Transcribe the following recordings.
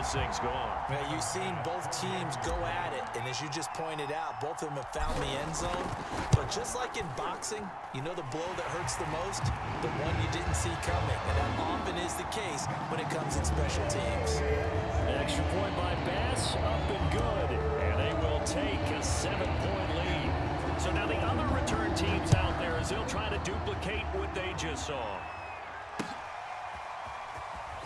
this thing's gone. Yeah, you've seen both teams go at it, and as you just pointed out, both of them have found the end zone. But just like in boxing, you know the blow that hurts the most? The one you didn't see coming, and that often is the case when it comes in special teams. Extra point by Bass, up and good. And they will take a seven-point lead. So now the other return teams out there as they'll try to duplicate what they just saw.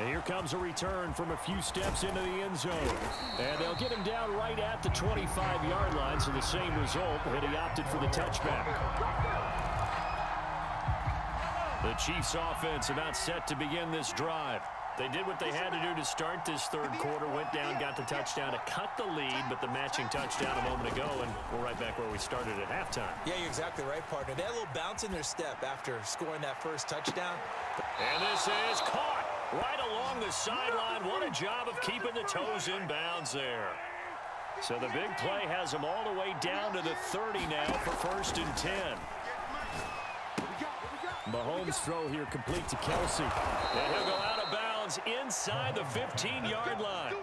And here comes a return from a few steps into the end zone. And they'll get him down right at the 25-yard line, so the same result, but he opted for the touchback. The Chiefs offense about set to begin this drive. They did what they had to do to start this third quarter, went down, got the touchdown to cut the lead, but the matching touchdown a moment ago, and we're right back where we started at halftime. Yeah, you're exactly right, partner. They had a little bounce in their step after scoring that first touchdown. And this is caught right along the sideline. What a job of keeping the toes in bounds there. So the big play has them all the way down to the 30 now for first and 10. Mahomes' throw here complete to Kelce. And he'll go out of bounds inside the 15-yard line.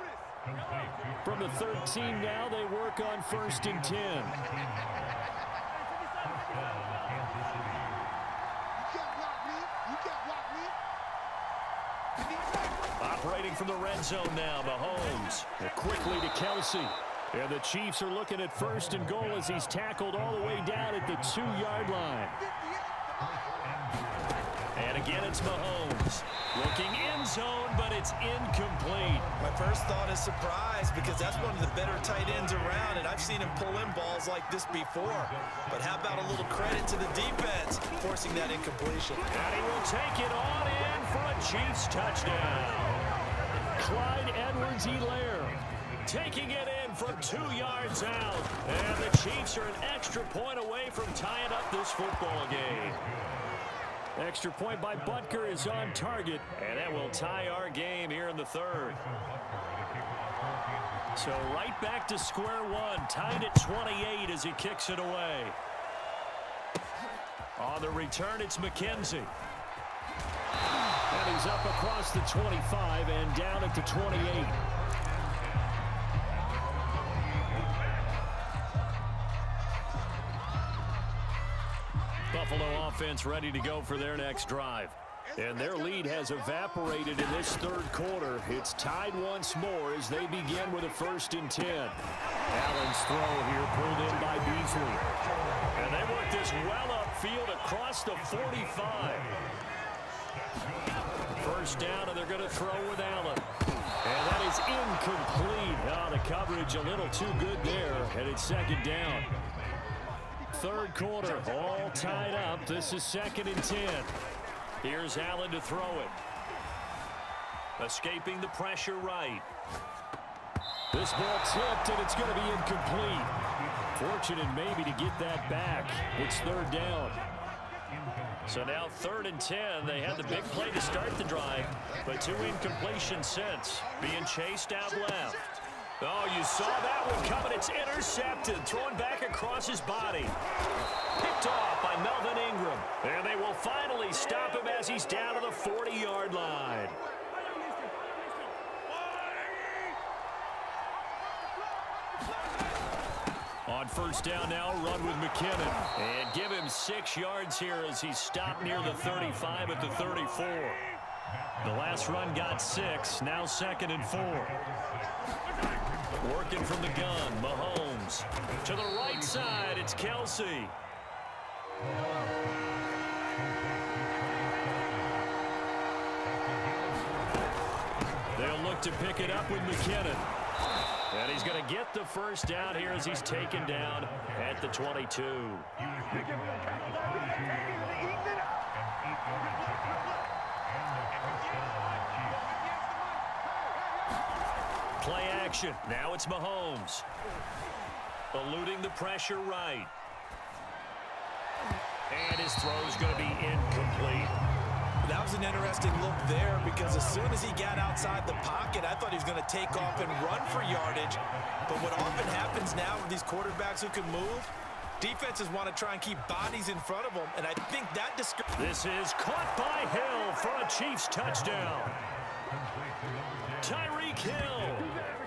From the 13 now, they work on first and 10. Operating from the red zone now, Mahomes. Quickly to Kelce. And the Chiefs are looking at first and goal as he's tackled all the way down at the two-yard line. Again, it's Mahomes. Looking in zone, but it's incomplete. My first thought is surprise because that's one of the better tight ends around, and I've seen him pull in balls like this before. But how about a little credit to the defense forcing that incompletion? And he will take it on in for a Chiefs touchdown. Clyde Edwards-Helaire taking it in from two yards out. And the Chiefs are an extra point away from tying up this football game. Extra point by Butker is on target, and that will tie our game here in the third. So right back to square one, tied at 28 as he kicks it away. On the return, it's McKenzie. And he's up across the 25 and down at the 28. Buffalo offense ready to go for their next drive. And their lead has evaporated in this third quarter. It's tied once more as they begin with a first and 10. Allen's throw here pulled in by Beasley. And they work this well upfield across the 45. First down, and they're going to throw with Allen. And that is incomplete. Oh, the coverage a little too good there, and it's second down. Third quarter, all tied up. This is second and 10. Here's Allen to throw it. Escaping the pressure right. This ball tipped, and it's going to be incomplete. Fortunate maybe to get that back. It's third down. So now third and 10. They had the big play to start the drive, but two incompletions since. Being chased out left. Oh, you saw that one coming. It's intercepted. Thrown back across his body. Picked off by Melvin Ingram. And they will finally stop him as he's down to the 40-yard line. On first down now, run with McKinnon. And give him six yards here as he stopped near the 35 at the 34. The last run got six. Now second and four. Working from the gun, Mahomes. To the right side, it's Kelce. They'll look to pick it up with McKinnon. And he's going to get the first down here as he's taken down at the 22. Play action. Now it's Mahomes. Eluding the pressure right. And his throw's going to be incomplete. That was an interesting look there because as soon as he got outside the pocket, I thought he was going to take off and run for yardage. But what often happens now with these quarterbacks who can move, defenses want to try and keep bodies in front of them, and I think that... This is caught by Hill for a Chiefs touchdown. Tyreek Hill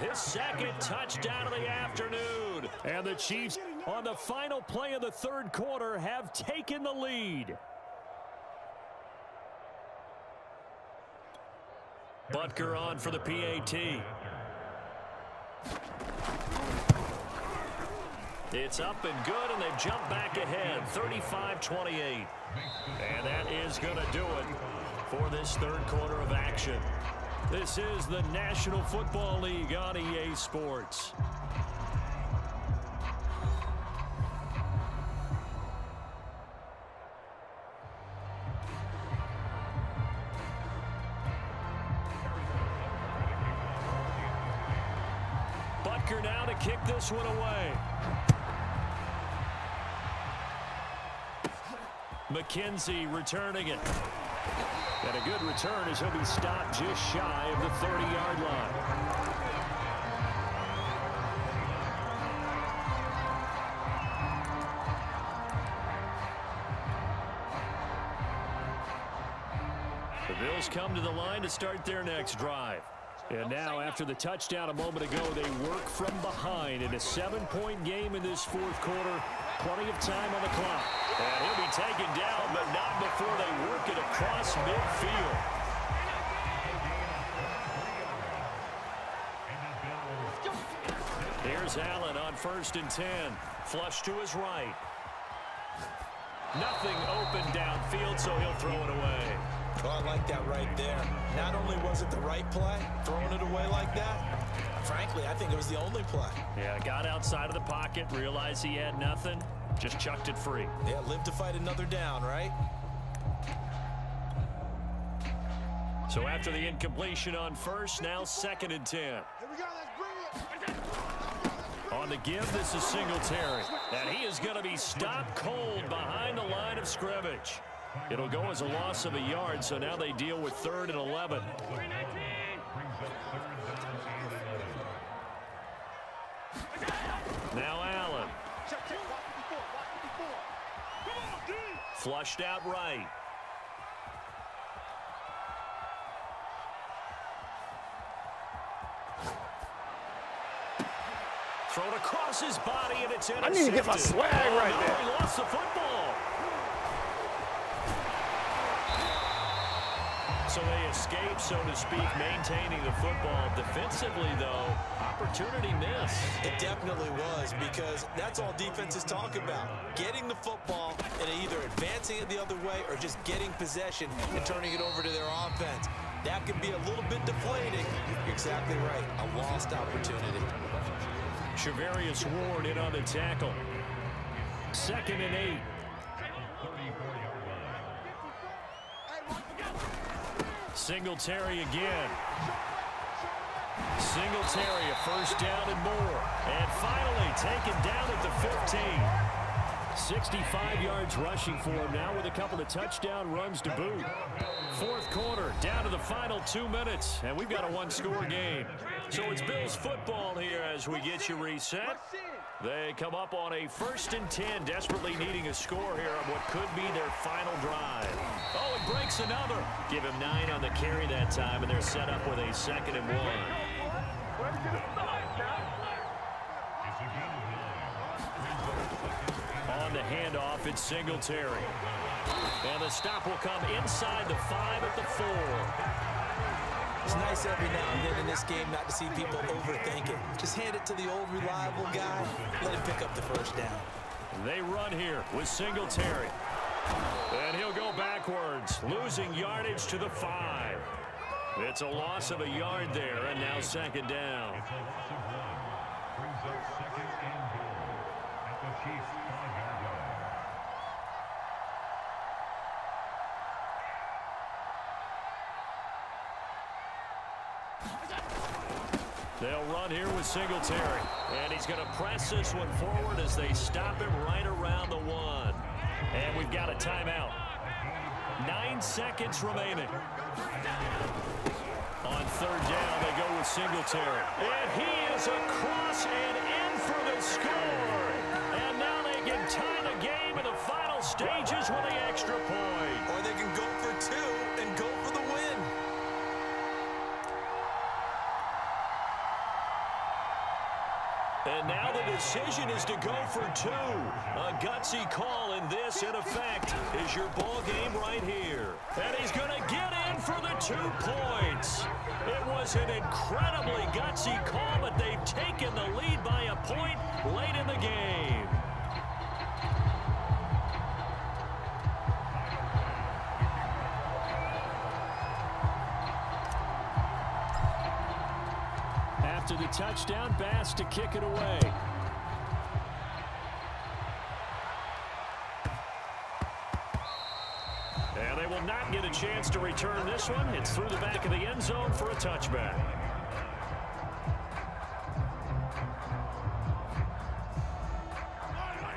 his second touchdown of the afternoon. And the Chiefs, on the final play of the third quarter, have taken the lead. Butker on for the PAT. It's up and good, and they jump back ahead, 35-28. And that is going to do it for this third quarter of action. This is the National Football League on EA Sports. Butker now to kick this one away. McKenzie returning it. And a good return as he'll be stopped just shy of the 30-yard line. The Bills come to the line to start their next drive. And now, after the touchdown a moment ago, they work from behind in a seven-point game in this fourth quarter. Plenty of time on the clock. And he'll be taken down, but not before they work it across midfield. Here's Allen on first and 10. Flush to his right. Nothing open downfield, so he'll throw it away. Oh, I like that right there. Not only was it the right play, throwing it away like that, frankly, I think it was the only play. Yeah, got outside of the pocket, realized he had nothing, just chucked it free. Yeah, live to fight another down, right? So after the incompletion on first, now second and 10. Here we go, let's bring it. On the give, this is Singletary. And he is going to be stopped cold behind the line of scrimmage. It'll go as a loss of a yard, so now they deal with third and 11. Now Allen. Flushed out right. Thrown across his body, and it's intercepted. I need to get my swag oh, right no, there. He lost the football. So they escape, so to speak, maintaining the football. Defensively, though, opportunity miss. It definitely was because that's all defenses talk about. Getting the football and either advancing it the other way or just getting possession and turning it over to their offense. That can be a little bit deflating. You're exactly right. A lost opportunity. Charvarius Ward in on the tackle. Second and eight. Singletary again. Singletary, a first down and more. And finally taken down at the 15. 65 yards rushing for him now with a couple of touchdown runs to boot. Fourth quarter, down to the final two minutes, and we've got a one-score game. So it's Bills football here as we get you reset. They come up on a first and 10, desperately needing a score here on what could be their final drive. Oh, it breaks another. Give him nine on the carry that time, and they're set up with a second and one. On the handoff, it's Singletary. And the stop will come inside the five at the four. It's nice every now and then in this game not to see people overthink it. Just hand it to the old reliable guy. Let him pick up the first down. They run here with Singletary. And he'll go backwards, losing yardage to the five. It's a loss of a yard there, and now second down. They'll run here with Singletary. And he's going to press this one forward as they stop him right around the one. And we've got a timeout. Nine seconds remaining. On third down, they go with Singletary. And he is across and in for the score. And now they can tie the game in the final stages decision is to go for two. A gutsy call, and this, in effect, is your ball game right here. And he's going to get in for the two points. It was an incredibly gutsy call, but they've taken the lead by a point late in the game. After the touchdown, Bass to kick it away. Will not get a chance to return this one. It's through the back of the end zone for a touchback.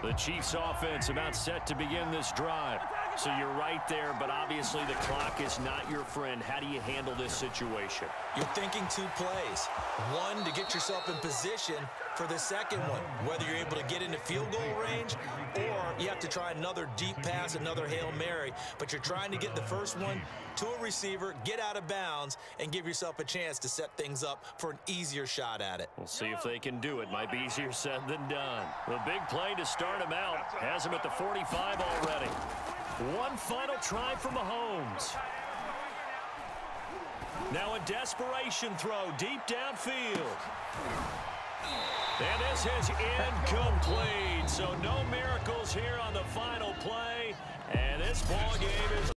The Chiefs offense about set to begin this drive. So you're right there, but obviously the clock is not your friend. How do you handle this situation? You're thinking two plays. One, to get yourself in position for the second one, whether you're able to get into field goal range or you have to try another deep pass, another Hail Mary. But you're trying to get the first one to a receiver, get out of bounds, and give yourself a chance to set things up for an easier shot at it. We'll see if they can do it. Might be easier said than done. The big play to start him out has him at the 45 already. One final try from Mahomes. Now a desperation throw deep downfield. And this is incomplete. So no miracles here on the final play. And this ball game is